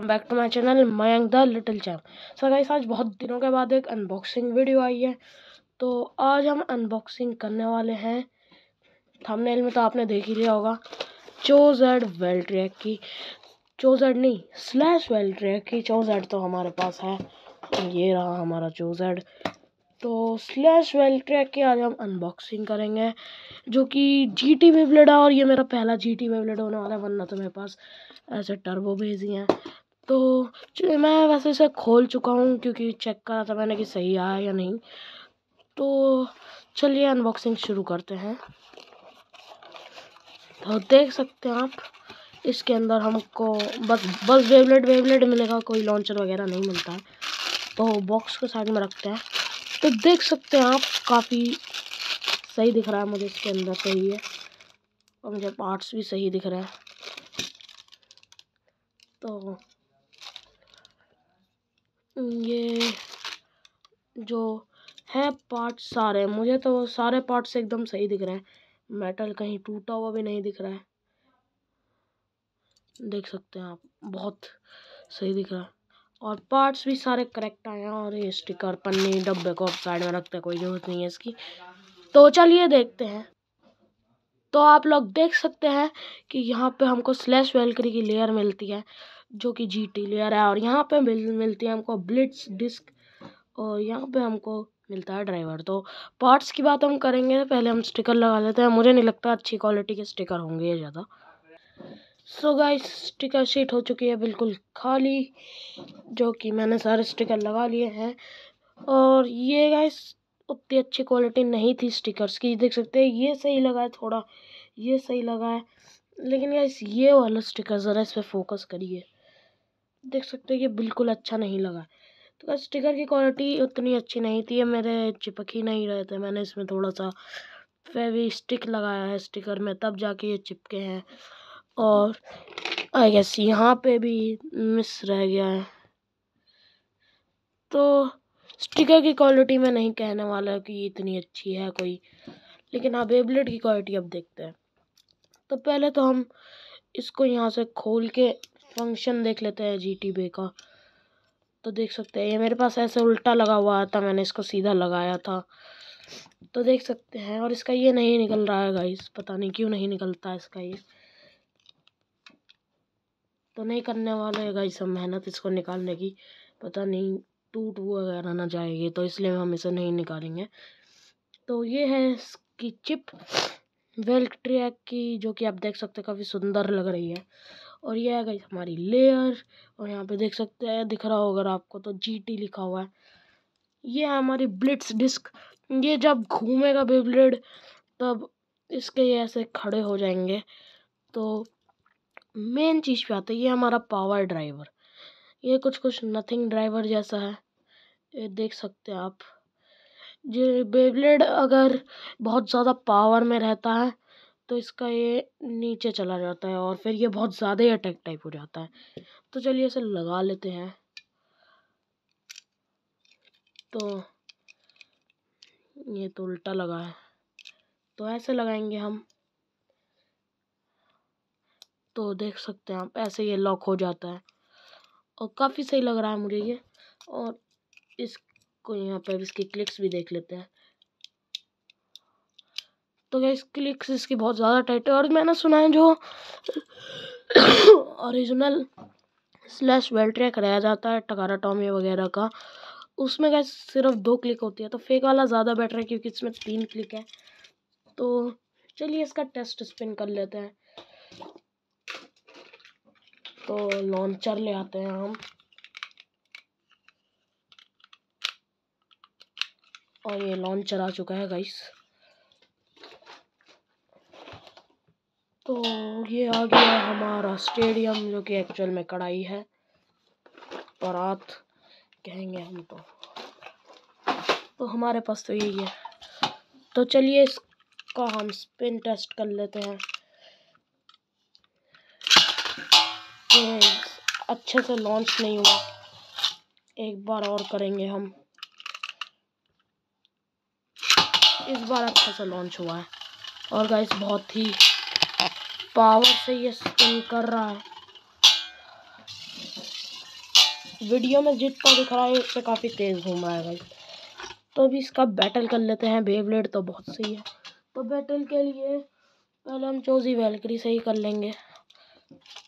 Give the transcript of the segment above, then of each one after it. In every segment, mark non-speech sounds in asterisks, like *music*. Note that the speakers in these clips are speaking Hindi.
Back to my channel Mayank the little champ so guys आज बहुत दिनों के बाद एक अनबॉक्सिंग वीडियो आई है। तो आज हम अनबॉक्सिंग करने वाले हैं। थंबनेल में तो आपने देख ही लिया होगा चोजेड वेल ट्रैक की। चोजेड नहीं स्लैश वेल ट्रैक की चोजेड तो हमारे पास है। ये रहा हमारा चोजेड तो स्लैश वेल ट्रैक की आज हम अनबॉक्सिंग करेंगे, जो कि जी टी वेबलेट है, और ये मेरा पहला जी टी वेबलेट होने वाला है, वरना तो मेरे पास ऐसे टर्बो भेजी हैं। तो मैं वैसे इसे खोल चुका हूँ क्योंकि चेक करा था मैंने कि सही आया या नहीं। तो चलिए अनबॉक्सिंग शुरू करते हैं। तो देख सकते हैं आप, इसके अंदर हमको बस बस वेबलेट वेबलेट मिलेगा, कोई लॉन्चर वगैरह नहीं मिलता। है तो बॉक्स को साइड में रखते हैं। तो देख सकते हैं आप, काफ़ी सही दिख रहा है मुझे इसके अंदर सही है और मुझे पार्ट्स भी सही दिख रहा है। तो ये जो है पार्ट सारे, मुझे तो सारे पार्ट्स एकदम सही दिख रहे हैं। मेटल कहीं टूटा हुआ भी नहीं दिख रहा है। देख सकते हैं आप, बहुत सही दिख रहा है। और पार्ट्स भी सारे करेक्ट आए हैं, और ये स्टिकर, पन्नी, डब्बे को साइड में रखते हैं, कोई ज़रूरत नहीं है इसकी। तो चलिए देखते हैं। तो आप लोग देख सकते हैं कि यहाँ पे हमको स्लैश वेलकरी की लेयर मिलती है। जो कि जी टी लेयर है और यहाँ पे मिल, मिलती है हमको ब्लिट्स डिस्क और यहाँ पे हमको मिलता है ड्राइवर तो पार्ट्स की बात हम करेंगे पहले हम स्टिकर लगा लेते हैं। मुझे नहीं लगता अच्छी क्वालिटी के स्टिकर होंगे ये ज़्यादा। सो गाइस स्टिकर शीट हो चुकी है बिल्कुल खाली जो कि मैंने सारे स्टिकर लगा लिए हैं। और ये गाइस उतनी अच्छी क्वालिटी नहीं थी स्टिकर्स की। देख सकते हैं ये सही लगा है थोड़ा ये सही लगा है। लेकिन गाइस ये वाला स्टिकर ज़रा इस पर फोकस करिए। देख सकते हैं ये बिल्कुल अच्छा नहीं लगा। तो स्टिकर की क्वालिटी उतनी अच्छी नहीं थी मेरे चिपक ही नहीं रहे थे मैंने इसमें थोड़ा सा फेवी स्टिक लगाया है स्टिकर में, तब जाके ये चिपके हैं। और आई गेस यहाँ पे भी मिस रह गया है। तो स्टिकर की क्वालिटी में नहीं कहने वाला कि इतनी अच्छी है कोई, लेकिन हाँ बेबलेट की क्वालिटी अब देखते हैं। तो पहले तो हम इसको यहाँ से खोल के फ़ंक्शन देख लेते हैं जी टी बे का। तो देख सकते हैं, ये मेरे पास ऐसे उल्टा लगा हुआ था, मैंने इसको सीधा लगाया था। तो देख सकते हैं, और इसका ये नहीं निकल रहा है गाइस पता नहीं क्यों नहीं निकलता इसका ये। तो नहीं करने वाले है गाइस हम मेहनत इसको निकालने की, पता नहीं, टूट वगैरह ना जाएगी तो इसलिए हम इसे नहीं निकालेंगे। तो ये है इसकी चिप वेल्क ट्रैक की, जो कि आप देख सकते हैं काफ़ी सुंदर लग रही है। और ये है गाइस हमारी लेयर और यहाँ पे देख सकते हैं, दिख रहा होगा आपको तो जी टी लिखा हुआ है। ये है हमारी ब्लिट्स डिस्क ये जब घूमेगा बेब्लेड तब इसके ये ऐसे खड़े हो जाएँगे। तो मेन चीज़ पे आता है, ये हमारा पावर ड्राइवर ये कुछ कुछ नथिंग ड्राइवर जैसा है। ये देख सकते हैं आप। ये बेब्लेड अगर बहुत ज़्यादा पावर में रहता है तो इसका ये नीचे चला जाता है और फिर ये बहुत ज़्यादा ही अटैक टाइप हो जाता है। तो चलिए इसे लगा लेते हैं। तो ये तो उल्टा लगा है। तो ऐसे लगाएँगे हम। तो देख सकते हैं आप, ऐसे ये लॉक हो जाता है। और काफ़ी सही लग रहा है मुझे ये। और इसको यहाँ पर इसकी क्लिक्स भी देख लेते हैं। तो क्या इस क्लिक्स इसकी बहुत ज़्यादा टाइट है। और मैंने सुना है जो ओरिजिनल स्लैश वेल ट्रैक रह जाता है टकारा टॉमी वगैरह का। उसमें क्या सिर्फ़ दो क्लिक होती है तो फेक वाला ज़्यादा बेटर है क्योंकि इसमें तीन क्लिक है। तो चलिए इसका टेस्ट स्पिन कर लेते हैं। तो लॉन्चर ले आते हैं हम। और ये लॉन्चर आ चुका है गाइस तो ये आ गया हमारा स्टेडियम, जो कि एक्चुअल में कढ़ाई है। परात कहेंगे हम तो। तो हमारे पास तो यही है। तो चलिए इसका हम स्पिन टेस्ट कर लेते हैं। अच्छे से लॉन्च नहीं हुआ। एक बार और करेंगे हम। इस बार अच्छे से लॉन्च हुआ है। और गाइस बहुत ही पावर से ये स्पिन कर रहा है। वीडियो में जितना दिख रहा है, उससे काफ़ी तेज़ घूम रहा है भाई। तो अभी इसका बैटल कर लेते हैं बेबलेट तो बहुत सही है। तो बैटल के लिए पहले हम चोजी वेलक्री से ही कर लेंगे।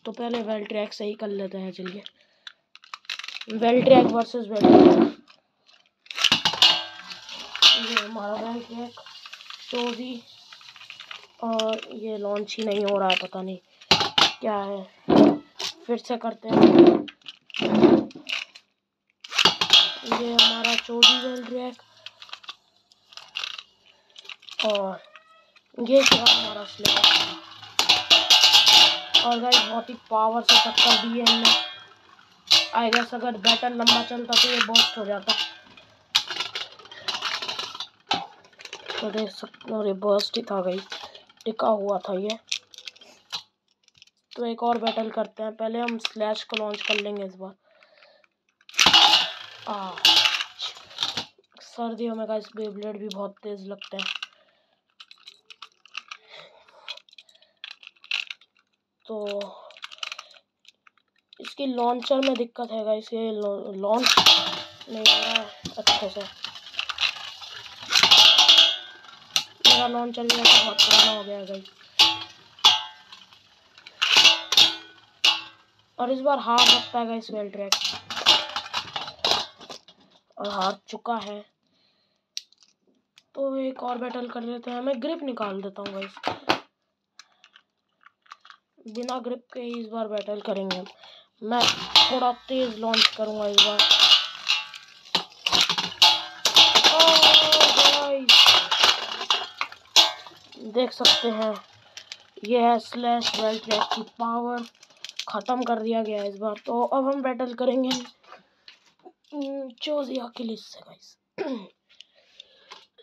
तो पहले वेल ट्रैक कर लेते हैं, चलिए। Well track versus well track ये हमारा वेल ट्रैक चोजी और ये लॉन्च ही नहीं हो रहा है पता नहीं क्या है। फिर से करते हैं। ये हमारा चोजी वेल ट्रैक और ये क्या हमारा स्लैब और गाइस बहुत ही पावर से टक्कर दी है इनने आई गेस अगर बैटल लंबा चलता तो ये बस्ट हो जाता। सकते हो ये बस्ट ही था गई टिका हुआ था ये। तो एक और बैटल करते हैं। पहले हम स्लैश को लॉन्च कर लेंगे इस बार। आ सर्दियों में गाइस बेब्लेड भी बहुत तेज़ लगते हैं। तो इसकी लॉन्चर में दिक्कत है गाइस ये लॉन्च नहीं हो रहा अच्छे से। मेरा लॉन्चर भी ऐसा बहुत पुराना हो गया गाइस और इस बार हार सकता है गाइस वेल ट्रैक और हार चुका है। तो एक और बैटल कर लेते हैं। मैं ग्रिप निकाल देता हूँ गाइस बिना ग्रिप के इस बार बैटल करेंगे। मैं थोड़ा तेज लॉन्च करूँगा इस बार। देख सकते हैं। ये है स्लैश वेल्ट ट्रैक की पावर ख़त्म कर दिया गया है इस बार। तो अब हम बैटल करेंगे। चोजिया किलिस से गाइस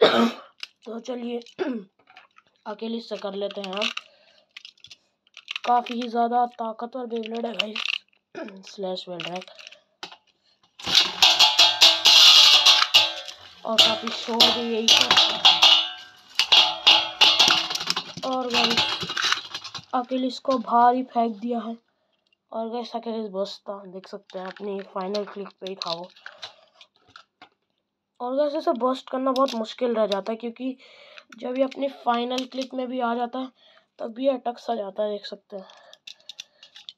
*coughs* तो चलिए, *clears throat* अकेले से कर लेते हैं अब। काफ़ी ज़्यादा ताकतवर बेबलेट है भाई स्लैश वेलड्रैक और काफ़ी शोर भी यही है। और भाई अकेलिस को बाहर ही फेंक दिया है। और गैस अकेलिस बसता देख सकते हैं अपनी फाइनल क्लिक पे ही था वो। और गैस ऐसे बस्ट करना बहुत मुश्किल रह जाता है, क्योंकि जब ये अपनी फाइनल क्लिक में भी आ जाता है, तब भी अटक सा जाता है, देख सकते हैं।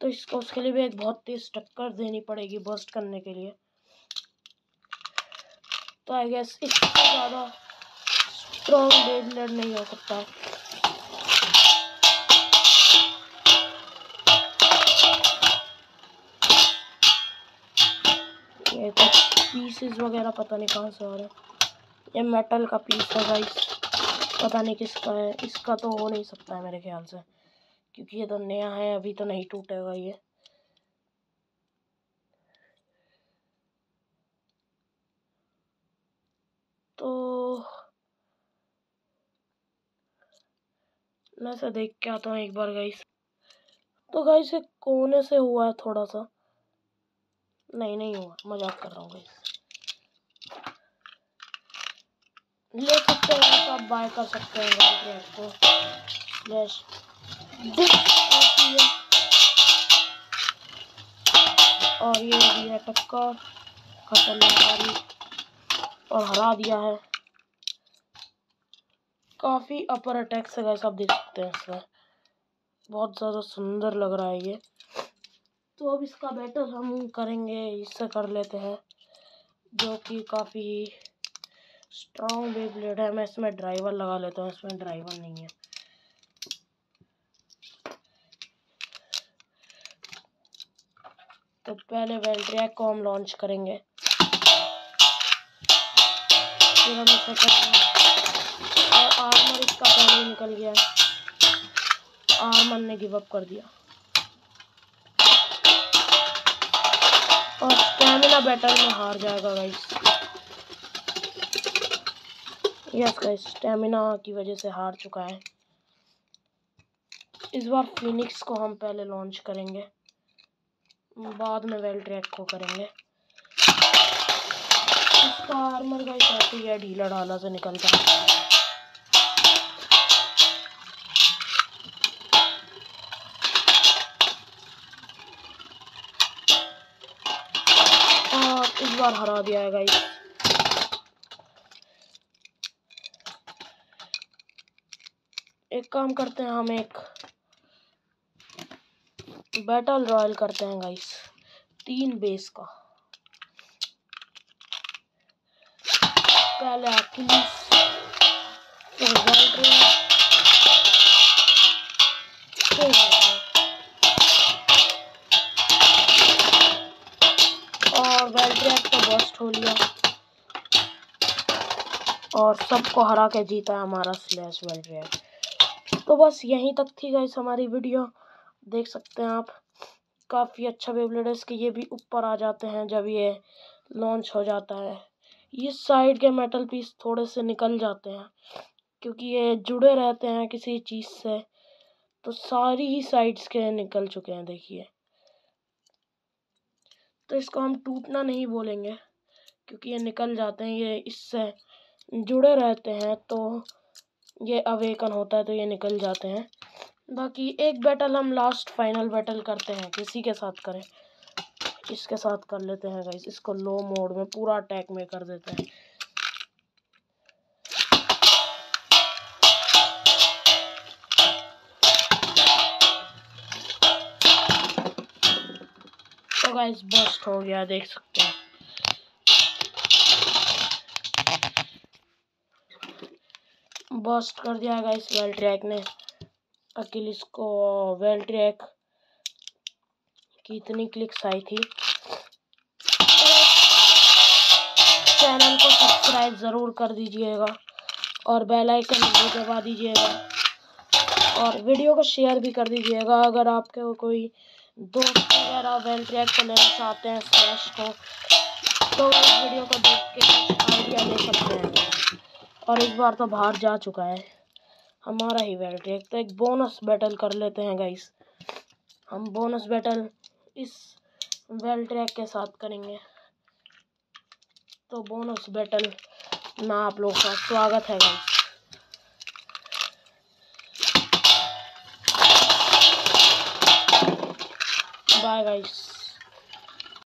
तो इसको, उसके लिए भी एक बहुत तेज टक्कर देनी पड़ेगी बस्ट करने के लिए। तो आई गेस इससे ज़्यादा स्ट्रॉन्ग बेबलेट नहीं हो सकता। ये कुछ पीसेस वगैरह पता नहीं कहाँ से आ रहे हैं। ये मेटल का पीस है गाइस पता नहीं किसका है। इसका तो हो नहीं सकता है मेरे ख्याल से। क्योंकि ये तो नया है, अभी तो नहीं टूटेगा ये। तो मैं से देख के आता हूँ एक बार गाइस तो गाइस एक कोने से हुआ है थोड़ा सा। नहीं नहीं हुआ। मज़ाक कर रहा हूँ ले सकते हैं आप बाय कर सकते हैं को। और ये भी है टक्कर खतरनाक और हरा दिया है। काफ़ी अपर अटैक से गए आप देख सकते हैं इसमें। बहुत ज़्यादा सुंदर लग रहा है ये। तो अब इसका बैटल हम करेंगे, इससे कर लेते हैं, जो कि काफ़ी स्ट्रॉन्ग बे ब्लेड है। मैं इसमें ड्राइवर लगा लेता हूँ, इसमें ड्राइवर नहीं है। तो पहले वेल ट्रैक को हम लॉन्च करेंगे। फिर हम इसे और आर्मर इसका पहले निकल गया। आर्मर ने गिव अप कर दिया। और स्टेमिना बैटल में हार जाएगा गाइस यस गाइस स्टेमिना की वजह से हार चुका है। इस बार फिनिक्स को हम पहले लॉन्च करेंगे। बाद में वेल ट्रैक को करेंगे। इसका आर्मर गाइस ऐसे ही है ढीला ढाला से निकलता है। बार हरा दिया है गाइस एक काम करते हैं, हम एक बैटल रॉयल करते हैं गाइस तीन बेस का। पहले अकिलीस फिर और वेल्ट्रियक तो बस्ट हो लिया। और सबको हरा के जीता हमारा स्लैश वेल्ट्रियक तो बस यहीं तक थी गाइस हमारी वीडियो देख सकते हैं आप, काफ़ी अच्छा वेबलेट है, इसके ये भी ऊपर आ जाते हैं जब ये लॉन्च हो जाता है। ये साइड के मेटल पीस थोड़े से निकल जाते हैं, क्योंकि ये जुड़े रहते हैं किसी चीज़ से। तो सारी ही साइड्स के निकल चुके हैं, देखिए। तो इसको हम टूटना नहीं बोलेंगे, क्योंकि ये निकल जाते हैं, ये इससे जुड़े रहते हैं तो ये अवेकन होता है तो ये निकल जाते हैं। बाकी एक बैटल हम लास्ट फाइनल बैटल करते हैं, किसी के साथ करें। इसके साथ कर लेते हैं गाइस इसको लो मोड में पूरा अटैक में कर देते हैं। गाइस बस्ट हो गया, देख सकते हैं। बस्ट कर दिया गाइस वेल ट्रैक ने। अकिलिस को वेल ट्रैक की इतनी क्लिक्स आई थी। चैनल को सब्सक्राइब ज़रूर कर दीजिएगा और बेल आइकन भी दबा दीजिएगा और वीडियो को शेयर भी कर दीजिएगा। अगर आपके कोई दोस्त वगैरह वेल ट्रैक को लेना चाहते हैं स्लैश को तो इस वीडियो को देख के आइडिया ले सकते हैं। और इस बार तो बाहर जा चुका है। हमारा ही वेल ट्रैक तो एक बोनस बैटल कर लेते हैं गाइस हम बोनस बैटल इस वेल ट्रैक के साथ करेंगे। तो बोनस बैटल ना आप लोग का स्वागत है गाइस बाय गाइस